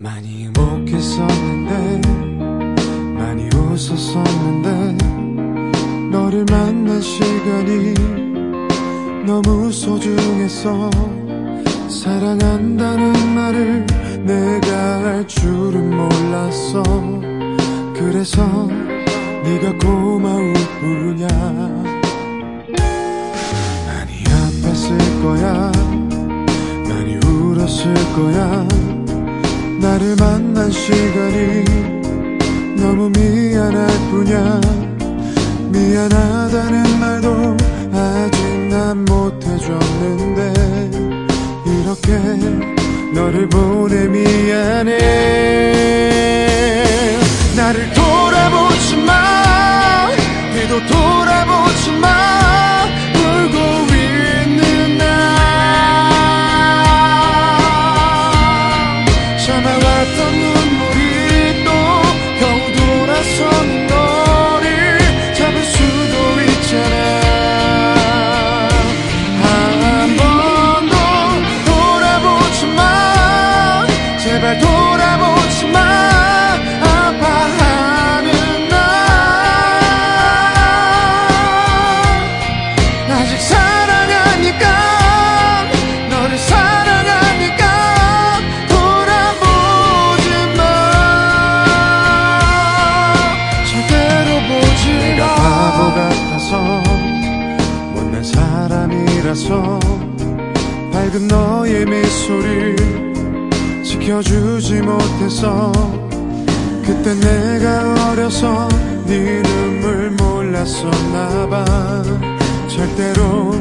많이 행복했었는데 많이 웃었었는데 너를 만난 시간이 너무 소중했어 사랑한다는 말을 내가 할 줄은 몰랐어. 그래서 네가 고마울 뿐이야. 많이 아팠을 거야. 많이 울었을 거야 나를 만난 시간이 너무 미안할 뿐이야. 미안하다는 말도 아직 난 못해줬는데 이렇게 너를 보내 미안해. 나를 사람이라서 밝은 너의 미소를 지켜주지 못해서 그때 내가 어려서 네 눈물 몰랐었나봐. 절대로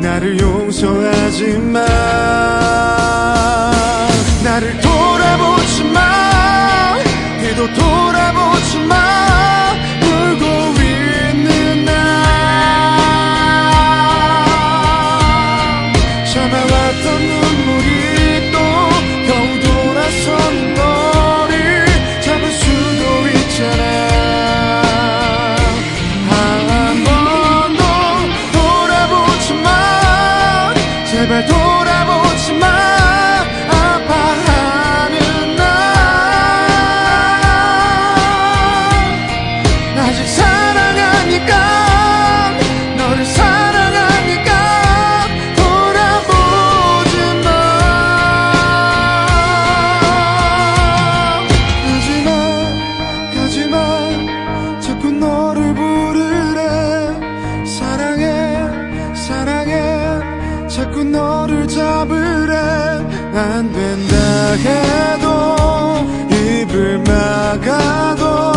나를 용서하지 마 제발 돌아보지 마. 아파하는 나. 아직 사랑하니까. 너를 사랑하니까. 돌아보지 마. 가지마 가지마. 자꾸 너 너를 잡으래. 안 된다 해도 입을 막아도